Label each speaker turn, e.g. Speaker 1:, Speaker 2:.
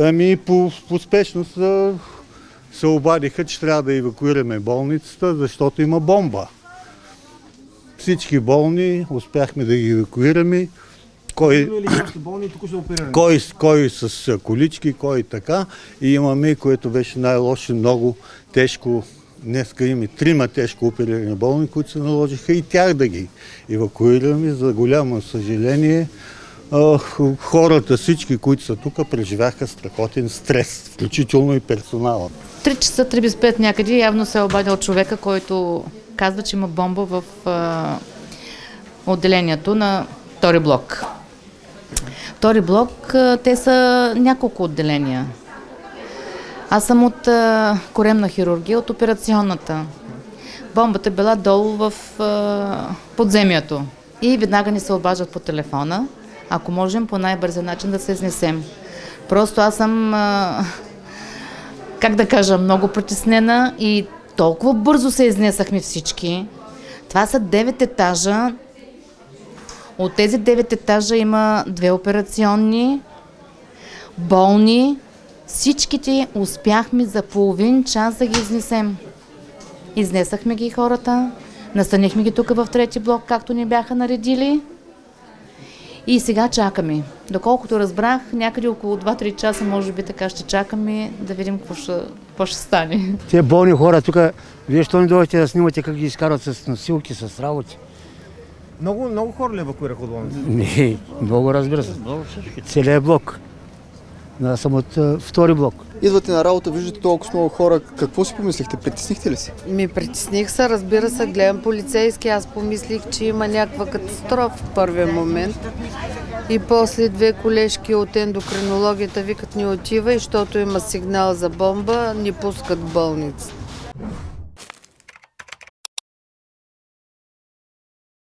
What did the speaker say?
Speaker 1: Ами по, по спешност а, се обадиха, че трябва да евакуираме болницата, защото има бомба. Всички болни успяхме да ги евакуираме. Кой,
Speaker 2: болни
Speaker 1: кой, кой с колички, кой така. И имаме, което беше най-лошо, много тежко. Днеска има трима тежко оперирани болни, които се наложиха и тях да ги евакуираме. За голямо съжаление, хората, всички, които са тук, преживяха страхотен стрес, включително и персоналът.
Speaker 3: Три часа, три без пет някъде явно се е обадил човека, който казва, че има бомба в отделението на втори блок. Втори блок, те са няколко отделения. Аз съм от коремна хирургия, от операционната. Бомбата била долу в подземието. И веднага ни се обаждат по телефона, ако можем по най-бързия начин да се изнесем. Просто аз съм как да кажа, много притеснена и толкова бързо се изнесахме всички. Това са 9 етажа. От тези 9 етажа има две операционни, болни. Всичките успяхме за половин час да ги изнесем. Изнесахме ги хората, настанихме ги тук в трети блок, както ни бяха наредили. И сега чакаме. Доколкото разбрах, някъде около 2-3 часа, може би така ще чакаме да видим какво ще, какво ще стане.
Speaker 4: Те болни хора тук, вие що не дойдете да снимате как ги изкарват с носилки, с работи?
Speaker 2: Много, много хора ли евакуираха от болницата?
Speaker 4: Не, много разбира се. Целият блок. Да, съм от втори блок.
Speaker 5: Идвате на работа, виждате толкова много хора. Какво си помислихте? Притеснихте ли се?
Speaker 6: Ми притесних се, разбира се, гледам полицейски. Аз помислих, че има някаква катастрофа в първия момент. И после две колежки от ендокринологията викат ни отива, защото има сигнал за бомба, ни пускат в болница.